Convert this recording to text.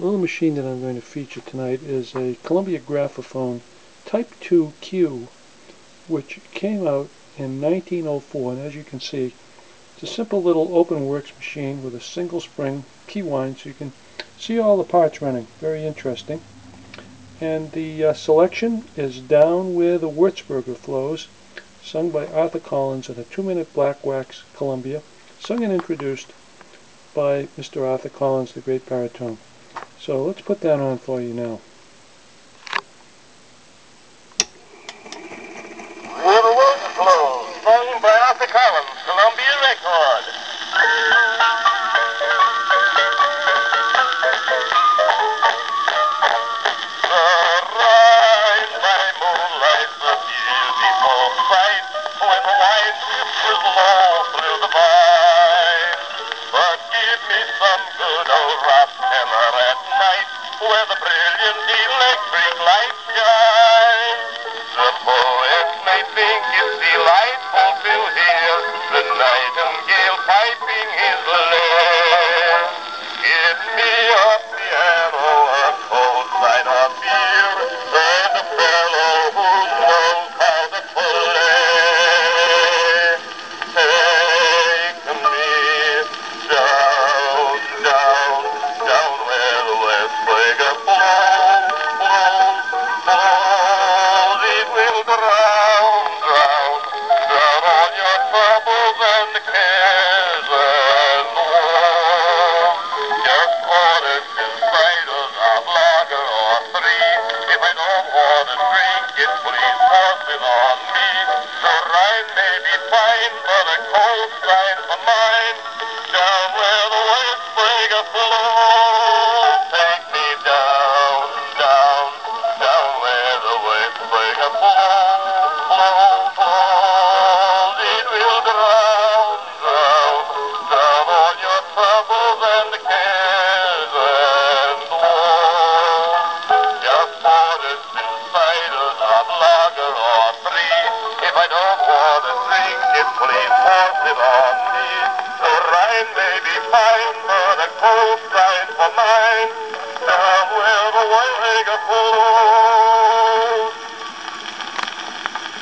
The little machine that I'm going to feature tonight is a Columbia Graphophone Type 2Q, which came out in 1904, and as you can see, it's a simple little open works machine with a single spring key wind, so you can see all the parts running. Very interesting. And the uh, selection is Down Where the Würzburger Flows, sung by Arthur Collins in a two-minute black wax Columbia, sung and introduced by Mr. Arthur Collins, the great baritone. So let's put that on for you now. The Water Flows, sung by Arthur Collins, Columbia Record. The it, please it on me. The Rhine may be fine, but a cold sign for mine. Down where the West Vegas flows, take me down, down, down where the Würzburger flows, flows, flows. It will drown, drown, drown all your troubles Want to drink it, please pass it on me. The Rhine may be fine, but a cold sign for mine. Down where the white flows.